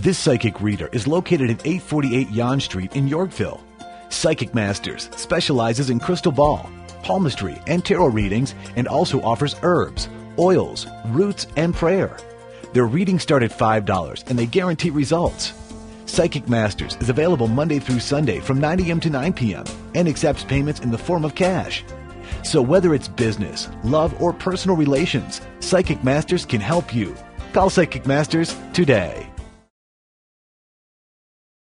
This psychic reader is located at 848 Yonge Street in Yorkville. Psychic Masters specializes in crystal ball, palmistry, and tarot readings and also offers herbs, oils, roots, and prayer. Their readings start at $5 and they guarantee results. Psychic Masters is available Monday through Sunday from 9 a.m. to 9 p.m. and accepts payments in the form of cash. So whether it's business, love, or personal relations, Psychic Masters can help you. Call Psychic Masters today.